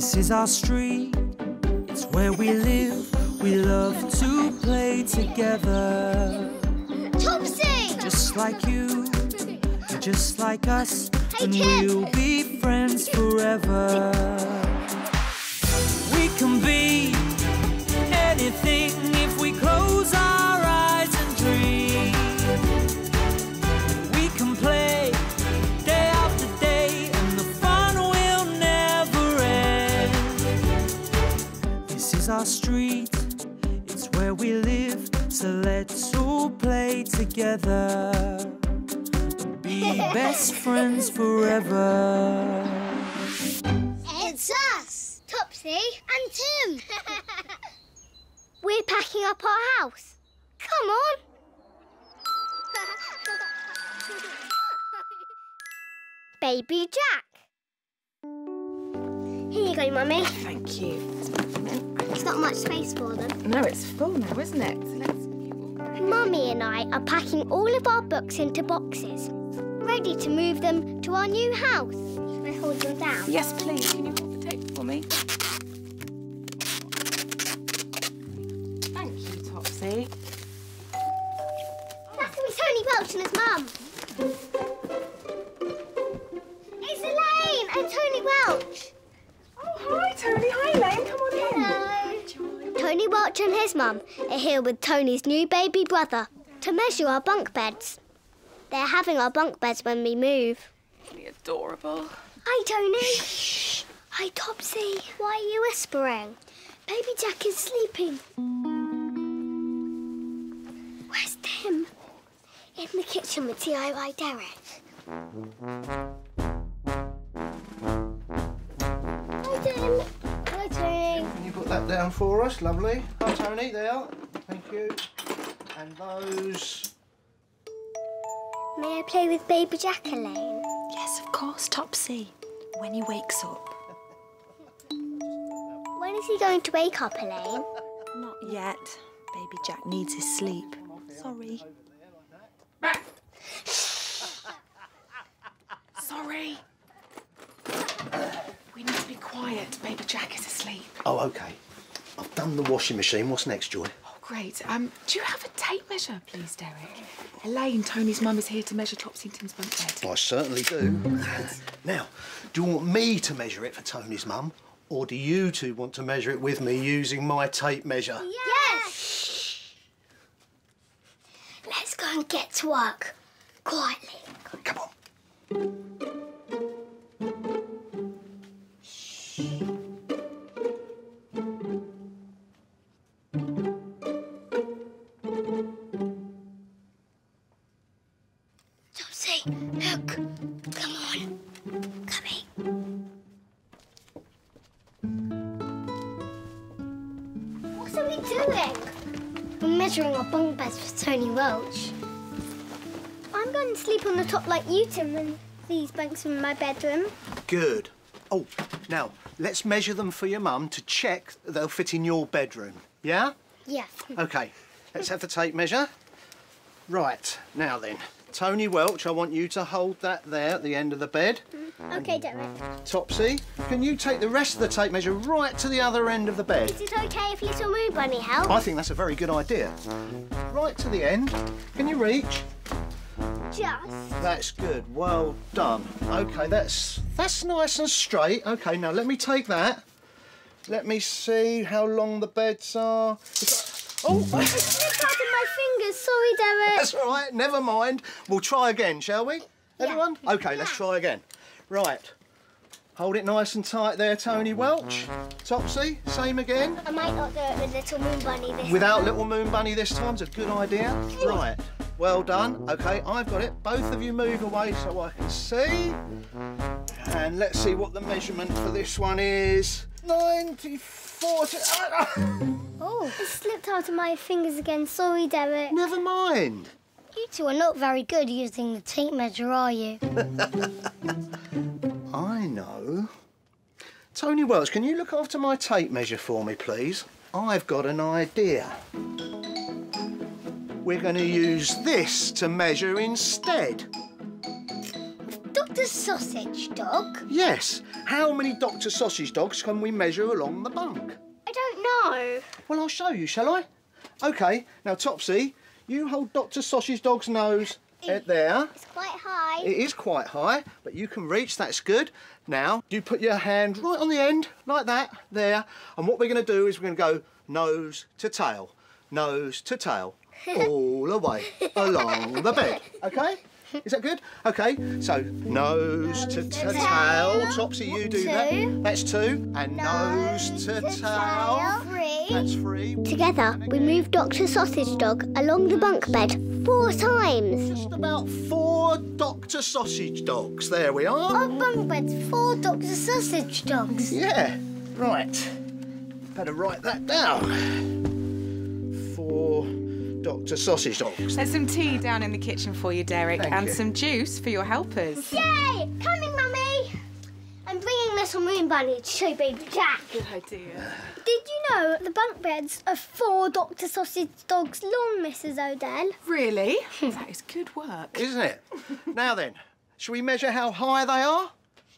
This is our street, it's where we live. We love to play together. Topsy! Just like you, just like us, Hey, and kid. we'll be friends forever. Street, it's where we live, so let's all play together. Be best friends forever. It's us! Topsy and Tim! We're packing up our house. Come on! Baby Jack. Here you go, Mummy. Thank you. Not much space for them. No, it's full now, isn't it? So let's... Mummy and I are packing all of our books into boxes, ready to move them to our new house. Shall I hold them down? Yes, please. Can you hold the tape for me? Thank you, Topsy. That's going to be Tony Welch and his mum. Mum are here with Tony's new baby brother to measure our bunk beds. They're having our bunk beds when we move. Isn't he adorable? Hi, Tony. Shh. Hi, Topsy. Why are you whispering? Baby Jack is sleeping. Where's Tim? In the kitchen with DIY Derek. That down for us? Lovely. Hi, Tony. There. Thank you. And those. May I play with Baby Jack, Elaine? Yes, of course, Topsy. When he wakes up. When is he going to wake up, Elaine? Not yet. Baby Jack needs his sleep. Sorry. Sorry. We need to be quiet. Baby Jack is asleep. Oh, okay. I've done the washing machine. What's next, Joy? Oh, great. Um, do you have a tape measure, please, Derek? Elaine, Tony's mum, is here to measure Topsy and Tim's bunk bed. I certainly do. now, do you want me to measure it for Tony's mum, or do you two want to measure it with me using my tape measure? Yes! Let's go and get to work. Quietly. Come on. Measuring our bunk beds for Tony Welch. I'm going to sleep on the top like you, Tim, and these bunks in my bedroom. Good. Oh, now, let's measure them for your mum to check they'll fit in your bedroom. Yeah? Yeah. OK, let's have the tape measure. Right, now then. Tony Welch, I want you to hold that there at the end of the bed. Mm-hmm. Okay, Derek. Topsy, can you take the rest of the tape measure right to the other end of the bed? Is it okay if Little Moon Bunny helps? I think that's a very good idea. Right to the end. Can you reach? Just. That's good. Well done. Okay, that's that's nice and straight. Okay, now let me take that. Let me see how long the beds are. Oh, I Slipped out of my fingers. Sorry, Derek. that's all right. Never mind. We'll try again, shall we? Everyone? Okay, let's try again. Right. Hold it nice and tight there, Tony Welch. Topsy, same again. I might not do it with Little Moon Bunny this time. Without Little Moon Bunny this time's a good idea. Right. Well done. Okay, I've got it. Both of you move away so I can see. And let's see what the measurement for this one is. 94. Oh, it slipped out of my fingers again. Sorry, Derek. Never mind. You two are not very good using the tape measure, are you? I know. Tony Welch, can you look after my tape measure for me, please? I've got an idea. We're going to use this to measure instead. Dr. Sausage Dog? Yes. How many Dr. Sausage Dogs can we measure along the bunk? I don't know. Well, I'll show you, shall I? OK, now, Topsy, you hold Dr. Sausage Dog's nose at there. It's quite high. It is quite high, but you can reach, that's good. Now, you put your hand right on the end, like that, there. And what we're going to do is we're going to go nose to tail, nose to tail, all the way along the bed, OK? Is that good? OK, so nose, to, to tail. tail. Topsy, you do Two. that. That's two. And nose, to, tail. Three. That's three. Together, we move Dr. Sausage Dog along the bunk bed four times. Just about four Dr. Sausage Dogs. There we are. Our bunk bed's four Dr. Sausage Dogs. Yeah, right. Better write that down. For Dr. Sausage Dogs. There's some tea down in the kitchen for you, Derek, Thank and you. some juice for your helpers. Yay! Coming, Mummy! I'm bringing Little Moon Bunny to show Baby Jack. Oh, good idea. Did you know the bunk beds are four Dr. Sausage Dogs long, Mrs. Odell? Really? that is good work. Isn't it? now then, shall we measure how high they are?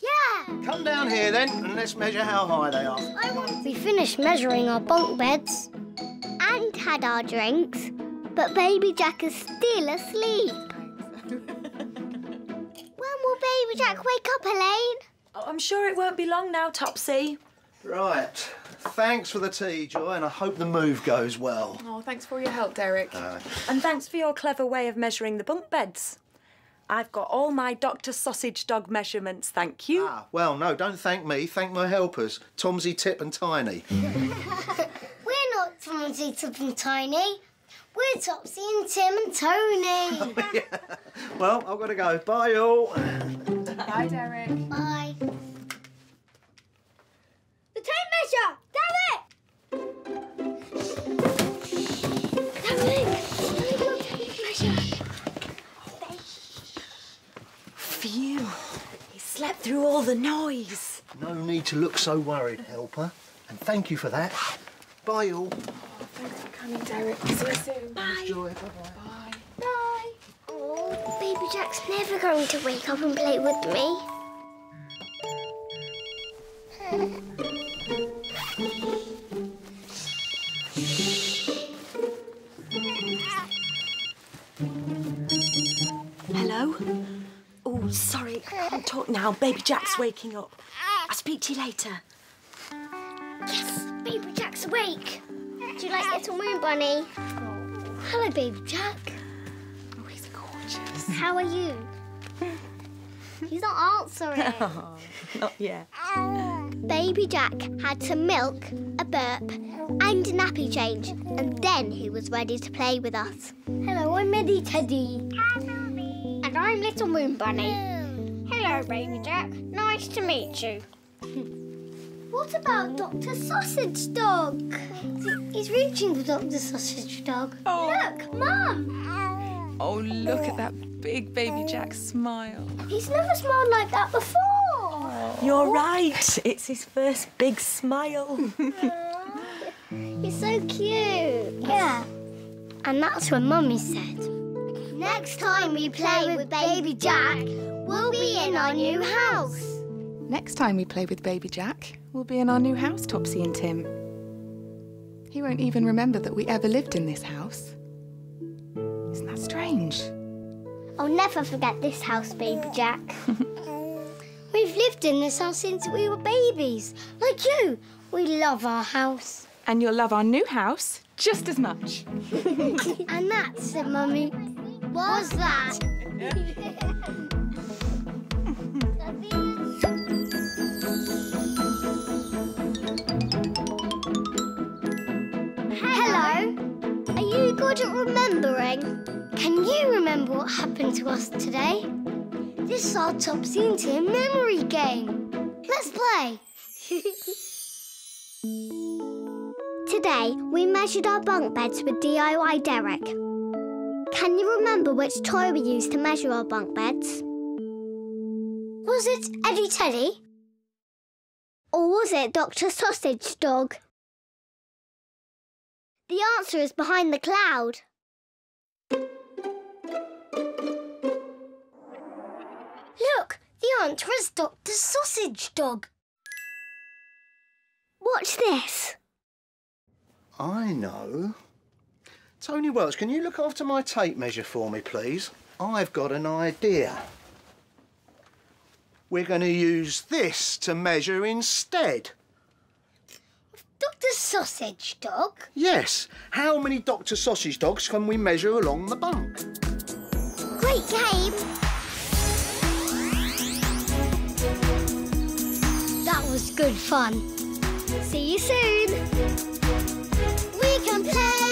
Yeah! Come down here then and let's measure how high they are. I want We finished measuring our bunk beds and had our drinks, but Baby Jack is still asleep. when will Baby Jack wake up, Elaine? Oh, I'm sure it won't be long now, Topsy. Right. Thanks for the tea, Joy, and I hope the move goes well. Oh, thanks for your help, Derek. And thanks for your clever way of measuring the bunk beds. I've got all my Dr. Sausage Dog measurements, thank you. Ah, well, no, don't thank me. Thank my helpers, Tomsy, Tip and Tiny. We're not Tomsy, Tip and Tiny. We're Topsy and Tim and Tony. Well, I've got to go. Bye, all. Bye, Derek. Bye. The tape measure! Damn it! Derek! Derek, tape measure. Phew. He slept through all the noise. No need to look so worried, helper. And thank you for that. Bye, all. Thanks for coming, Derek. See you soon. Bye. Joy, bye-bye. Bye. Bye. Oh, Baby Jack's never going to wake up and play with me. Hello? Oh, sorry, I can't talk now. Baby Jack's waking up. I'll speak to you later. Yes, Baby Jack's awake. Do you like Little Moon Bunny? Hello, Baby Jack. Oh, he's gorgeous. How are you? He's not answering. Oh, not yet. Ah. Baby Jack had some milk, a burp, and a nappy change, and then he was ready to play with us. Hello, I'm Eddie Teddy. And I'm Little Moon Bunny. Hello, Baby Jack. Nice to meet you. What about Dr. Sausage Dog? He's reaching for Dr. Sausage Dog. Oh. Look, Mum! Oh, look at that big baby Jack smile. He's never smiled like that before. Oh. You're right. It's his first big smile. He's so cute. Yeah. And that's what Mummy said. Next time we play with Baby Jack, we'll be in our new house. Next time we play with baby Jack, we'll be in our new house, Topsy and Tim. He won't even remember that we ever lived in this house. Isn't that strange? I'll never forget this house, Baby Jack. We've lived in this house since we were babies. Like you. We love our house. And you'll love our new house just as much. And that, said Mummy, was that. happened to us today? This is our and Tim memory game. Let's play. Today, we measured our bunk beds with DIY Derek. Can you remember which toy we used to measure our bunk beds? Was it Eddie Teddy? Or was it Dr. Sausage Dog? The answer is behind the cloud. The adventurous Dr. Sausage Dog. Watch this. I know. Tony Welch, can you look after my tape measure for me, please? I've got an idea. We're going to use this to measure instead. Dr. Sausage Dog? Yes. How many Dr. Sausage Dogs can we measure along the bunk? Great game. Good fun. See you soon. We can play